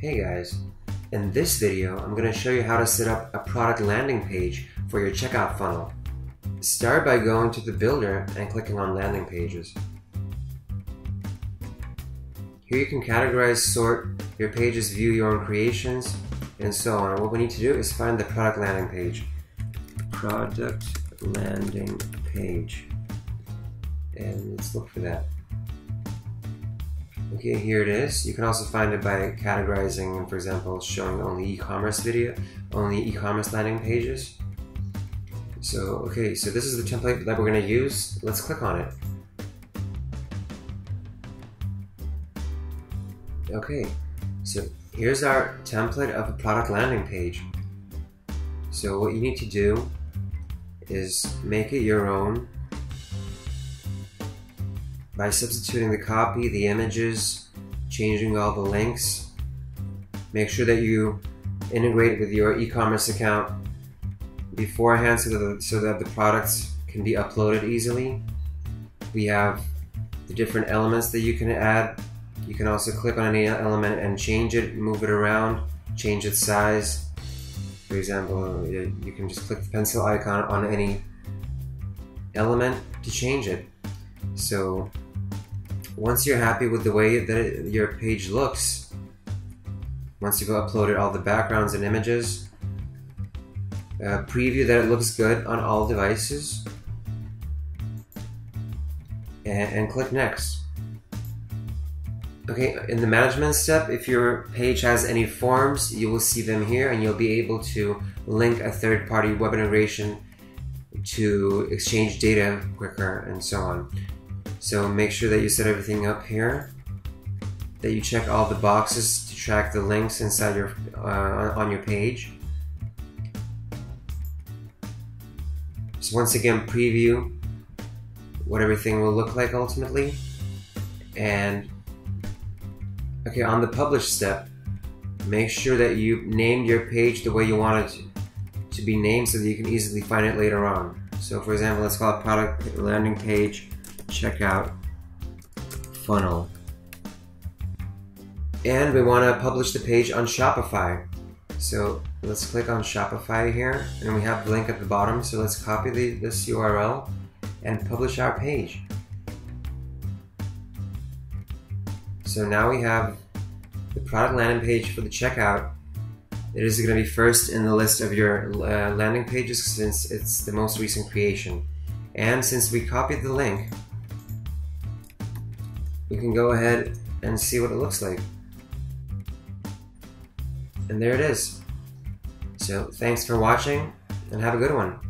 Hey guys, in this video I'm going to show you how to set up a product landing page for your checkout funnel. Start by going to the builder and clicking on landing pages. Here you can categorize, sort your pages, view your own creations, and so on. What we need to do is find the product landing page. Product landing page. And let's look for that. Okay, here it is. You can also find it by categorizing, for example, showing only e-commerce video, only e-commerce landing pages. So, okay, so this is the template that we're going to use. Let's click on it. Okay, so here's our template of a product landing page. So what you need to do is make it your own by substituting the copy, the images, changing all the links. Make sure that you integrate with your e-commerce account beforehand so that, so that the products can be uploaded easily. We have the different elements that you can add. You can also click on any element and change it, move it around, change its size. For example, you can just click the pencil icon on any element to change it. So once you're happy with the way that it, your page looks, once you've uploaded all the backgrounds and images, uh, preview that it looks good on all devices, and, and click next. Okay, in the management step, if your page has any forms, you will see them here and you'll be able to link a third-party web integration to exchange data quicker and so on. So make sure that you set everything up here, that you check all the boxes to track the links inside your uh, on your page. So once again, preview what everything will look like ultimately. And okay, on the publish step, make sure that you named your page the way you want it to be named so that you can easily find it later on. So for example, let's call it product landing page checkout funnel. And we want to publish the page on Shopify. So let's click on Shopify here and we have the link at the bottom. So let's copy the, this URL and publish our page. So now we have the product landing page for the checkout. It is going to be first in the list of your uh, landing pages since it's the most recent creation. And since we copied the link, we can go ahead and see what it looks like. And there it is. So thanks for watching and have a good one.